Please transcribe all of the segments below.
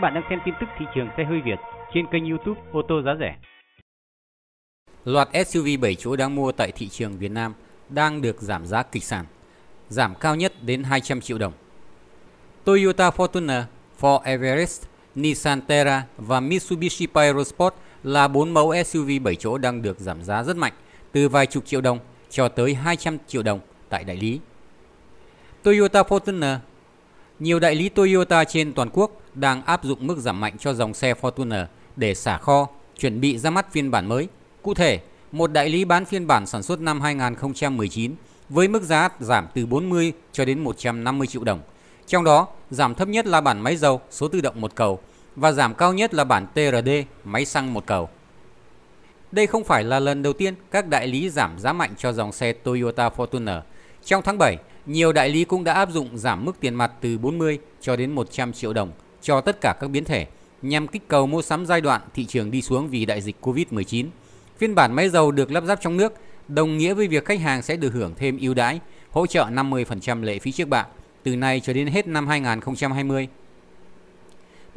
bạn đang xem tin tức thị trường xe hơi Việt trên kênh YouTube ô tô giá rẻ. Loạt SUV 7 chỗ đang mua tại thị trường Việt Nam đang được giảm giá kịch sản, giảm cao nhất đến 200 triệu đồng. Toyota Fortuner, Ford Everest, Nissan Terra và Mitsubishi Pyrosport là 4 mẫu SUV 7 chỗ đang được giảm giá rất mạnh, từ vài chục triệu đồng cho tới 200 triệu đồng tại đại lý. Toyota Fortuner nhiều đại lý Toyota trên toàn quốc đang áp dụng mức giảm mạnh cho dòng xe Fortuner để xả kho, chuẩn bị ra mắt phiên bản mới. Cụ thể, một đại lý bán phiên bản sản xuất năm 2019 với mức giá giảm từ 40 cho đến 150 triệu đồng. Trong đó, giảm thấp nhất là bản máy dầu số tự động một cầu và giảm cao nhất là bản TRD máy xăng một cầu. Đây không phải là lần đầu tiên các đại lý giảm giá mạnh cho dòng xe Toyota Fortuner. Trong tháng 7, nhiều đại lý cũng đã áp dụng giảm mức tiền mặt từ 40 cho đến 100 triệu đồng cho tất cả các biến thể nhằm kích cầu mua sắm giai đoạn thị trường đi xuống vì đại dịch Covid-19. Phiên bản máy dầu được lắp ráp trong nước đồng nghĩa với việc khách hàng sẽ được hưởng thêm ưu đãi, hỗ trợ 50% lệ phí trước bạ từ nay cho đến hết năm 2020.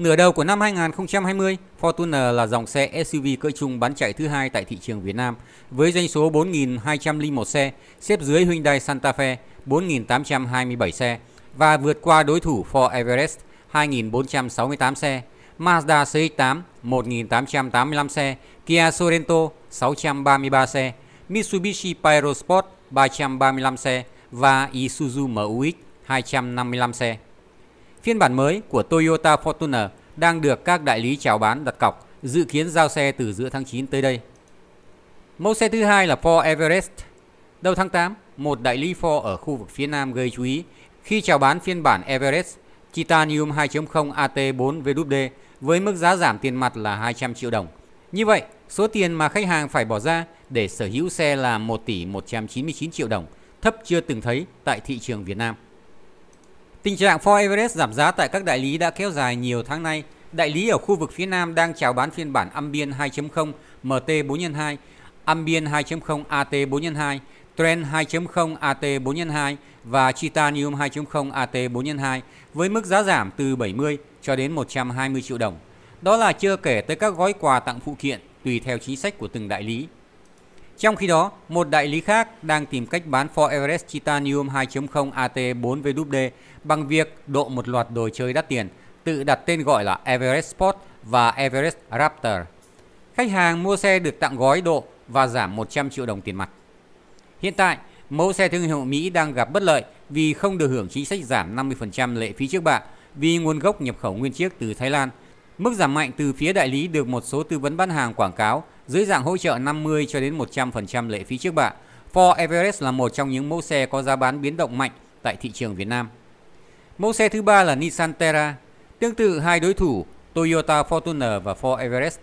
Nửa đầu của năm 2020, Fortuner là dòng xe SUV cỡ trung bán chạy thứ hai tại thị trường Việt Nam với doanh số 4.201 xe, xếp dưới Hyundai Santa Fe 4.827 xe và vượt qua đối thủ Ford Everest 2.468 xe, Mazda CX-8 1.885 xe, Kia Sorento 633 xe, Mitsubishi Pyrosport 335 xe và Isuzu MU-X 255 xe. Phiên bản mới của Toyota Fortuner đang được các đại lý chào bán đặt cọc, dự kiến giao xe từ giữa tháng 9 tới đây. Mẫu xe thứ hai là Ford Everest. Đầu tháng 8, một đại lý Ford ở khu vực phía Nam gây chú ý khi chào bán phiên bản Everest Titanium 2.0 AT4 VWD với mức giá giảm tiền mặt là 200 triệu đồng. Như vậy, số tiền mà khách hàng phải bỏ ra để sở hữu xe là 1 tỷ 199 triệu đồng, thấp chưa từng thấy tại thị trường Việt Nam. Tình trạng Ford Everest giảm giá tại các đại lý đã kéo dài nhiều tháng nay. Đại lý ở khu vực phía Nam đang chào bán phiên bản Ambien 2.0 MT4x2, Ambien 2.0 AT4x2, Trend 2.0 AT4x2 và Titanium 2.0 AT4x2 với mức giá giảm từ 70 cho đến 120 triệu đồng. Đó là chưa kể tới các gói quà tặng phụ kiện tùy theo chính sách của từng đại lý. Trong khi đó, một đại lý khác đang tìm cách bán Ford Everest Titanium 2.0 AT4VWD bằng việc độ một loạt đồ chơi đắt tiền, tự đặt tên gọi là Everest Sport và Everest Raptor. Khách hàng mua xe được tặng gói độ và giảm 100 triệu đồng tiền mặt. Hiện tại, mẫu xe thương hiệu Mỹ đang gặp bất lợi vì không được hưởng chính sách giảm 50% lệ phí trước bạ vì nguồn gốc nhập khẩu nguyên chiếc từ Thái Lan. Mức giảm mạnh từ phía đại lý được một số tư vấn bán hàng quảng cáo dưới dạng hỗ trợ 50 cho đến 100% lệ phí trước bạ. Ford Everest là một trong những mẫu xe có giá bán biến động mạnh tại thị trường Việt Nam. Mẫu xe thứ ba là Nissan Terra. Tương tự hai đối thủ Toyota Fortuner và Ford Everest.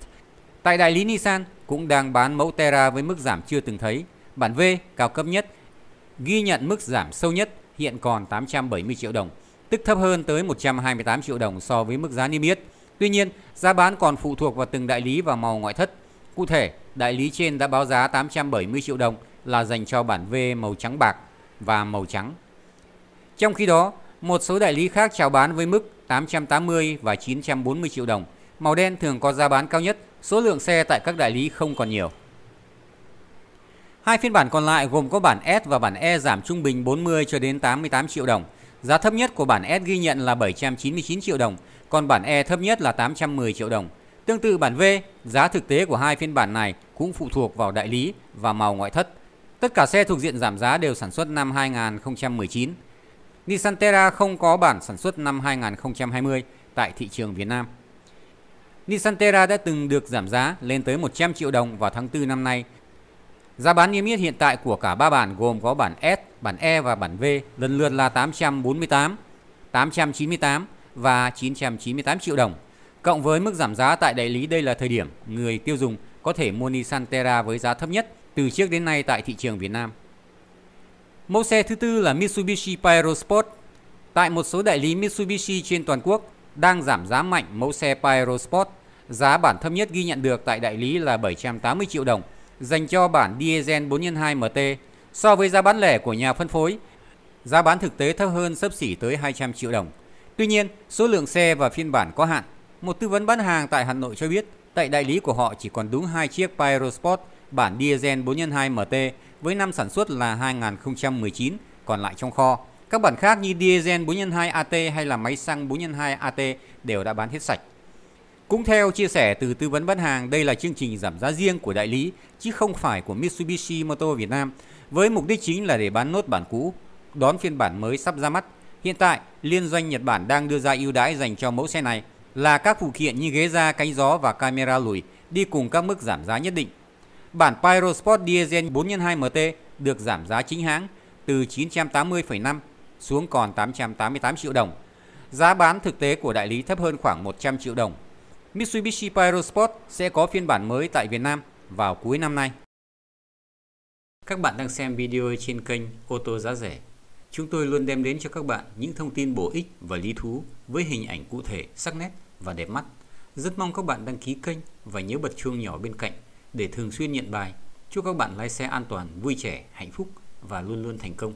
Tại đại lý Nissan cũng đang bán mẫu Terra với mức giảm chưa từng thấy. Bản V cao cấp nhất ghi nhận mức giảm sâu nhất hiện còn 870 triệu đồng, tức thấp hơn tới 128 triệu đồng so với mức giá niêm yết. Tuy nhiên, giá bán còn phụ thuộc vào từng đại lý và màu ngoại thất. Cụ thể, đại lý trên đã báo giá 870 triệu đồng là dành cho bản V màu trắng bạc và màu trắng. Trong khi đó, một số đại lý khác chào bán với mức 880 và 940 triệu đồng. Màu đen thường có giá bán cao nhất, số lượng xe tại các đại lý không còn nhiều. Hai phiên bản còn lại gồm có bản S và bản E giảm trung bình 40 cho đến 88 triệu đồng. Giá thấp nhất của bản S ghi nhận là 799 triệu đồng, còn bản E thấp nhất là 810 triệu đồng. Tương tự bản V, giá thực tế của hai phiên bản này cũng phụ thuộc vào đại lý và màu ngoại thất. Tất cả xe thuộc diện giảm giá đều sản xuất năm 2019. Nissan Terra không có bản sản xuất năm 2020 tại thị trường Việt Nam. Nissan Terra đã từng được giảm giá lên tới 100 triệu đồng vào tháng 4 năm nay Giá bán niêm yết hiện tại của cả ba bản gồm có bản S, bản E và bản V lần lượt là 848, 898 và 998 triệu đồng. Cộng với mức giảm giá tại đại lý đây là thời điểm người tiêu dùng có thể mua Nissan Terra với giá thấp nhất từ trước đến nay tại thị trường Việt Nam. Mẫu xe thứ tư là Mitsubishi Pyrosport. Tại một số đại lý Mitsubishi trên toàn quốc đang giảm giá mạnh mẫu xe Pyrosport. Giá bản thấp nhất ghi nhận được tại đại lý là 780 triệu đồng dành cho bản diesel 4x2 MT so với giá bán lẻ của nhà phân phối. Giá bán thực tế thấp hơn sấp xỉ tới 200 triệu đồng. Tuy nhiên, số lượng xe và phiên bản có hạn. Một tư vấn bán hàng tại Hà Nội cho biết, tại đại lý của họ chỉ còn đúng hai chiếc Pyrosport bản diesel 4x2 MT với năm sản xuất là 2019 còn lại trong kho. Các bản khác như diesel 4x2 AT hay là máy xăng 4x2 AT đều đã bán hết sạch. Cũng theo chia sẻ từ tư vấn bán hàng, đây là chương trình giảm giá riêng của đại lý chứ không phải của Mitsubishi Motor Việt Nam, với mục đích chính là để bán nốt bản cũ, đón phiên bản mới sắp ra mắt. Hiện tại, liên doanh Nhật Bản đang đưa ra ưu đãi dành cho mẫu xe này là các phụ kiện như ghế da, cánh gió và camera lùi đi cùng các mức giảm giá nhất định. Bản Pyro Sport Diesel 4x2 MT được giảm giá chính hãng từ 980,5 xuống còn 888 triệu đồng. Giá bán thực tế của đại lý thấp hơn khoảng 100 triệu đồng. Mitsubishi Pyro Sport sẽ có phiên bản mới tại Việt Nam vào cuối năm nay. Các bạn đang xem video trên kênh Ô tô giá rẻ. Chúng tôi luôn đem đến cho các bạn những thông tin bổ ích và lý thú với hình ảnh cụ thể, sắc nét và đẹp mắt. Rất mong các bạn đăng ký kênh và nhớ bật chuông nhỏ bên cạnh để thường xuyên nhận bài. Chúc các bạn lái xe an toàn, vui trẻ, hạnh phúc và luôn luôn thành công.